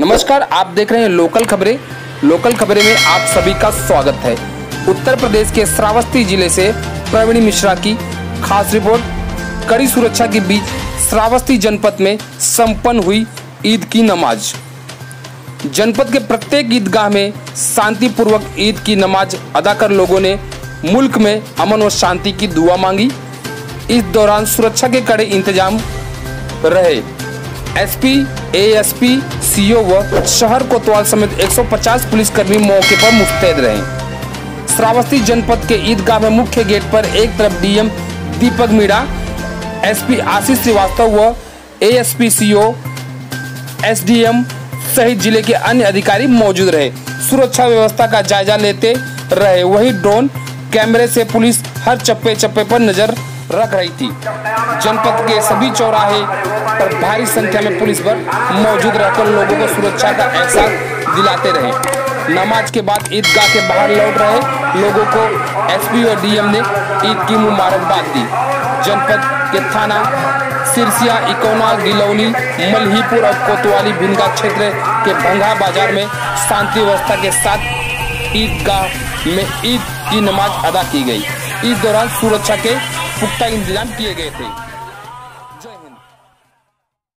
नमस्कार, आप देख रहे हैं लोकल खबरें। लोकल खबरें में आप सभी का स्वागत है। उत्तर प्रदेश के श्रावस्ती ज़िले से प्रवीण मिश्रा की खास रिपोर्ट। कड़ी सुरक्षा के बीच श्रावस्ती जनपद में संपन्न हुई ईद की नमाज़। जनपद के प्रत्येक ईदगाह में शांतिपूर्वक ईद की नमाज़ अदा कर लोगों ने मुल्क में अमन और शांति की दुआ मांगी। इस दौरान सुरक्षा के कड़े इंतज़ाम रहे। एसपी, एएसपी सीओ व शहर कोतवाल समेत 150 पुलिसकर्मी मौके पर मुस्तैद रहे। श्रावस्ती जनपद के ईदगाह में मुख्य गेट पर एक तरफ़ डीएम दीपक मीणा, एसपी आशीष श्रीवास्तव व एएसपी सीओ एसडीएम सहित ज़िले के अन्य अधिकारी मौजूद रहे। सुरक्षा व्यवस्था का जायजा लेते रहे। वही ड्रोन कैमरे से पुलिस हर चप्पे चप्पे पर नज़र रख रही थी। जनपद के सभी चौराहे पर भारी संख्या में पुलिस बल मौजूद रहकर लोगों को सुरक्षा का एहसास दिलाते रहे। नमाज़ के बाद ईदगाह के बाहर लौट रहे लोगों को एसपी और डीएम ने ईद की मुबारकबाद दी। जनपद के थाना सिरसिया, इकोना, गिलौली, मलहीपुर और कोतवाली भिनगा क्षेत्र के भंगा बाज़ार में शांति व्यवस्था के साथ ईदगाह में ईद की नमाज़ अदा की गई। इस दौरान सुरक्षा के पुख्ता इंतज़ाम किए गए थे।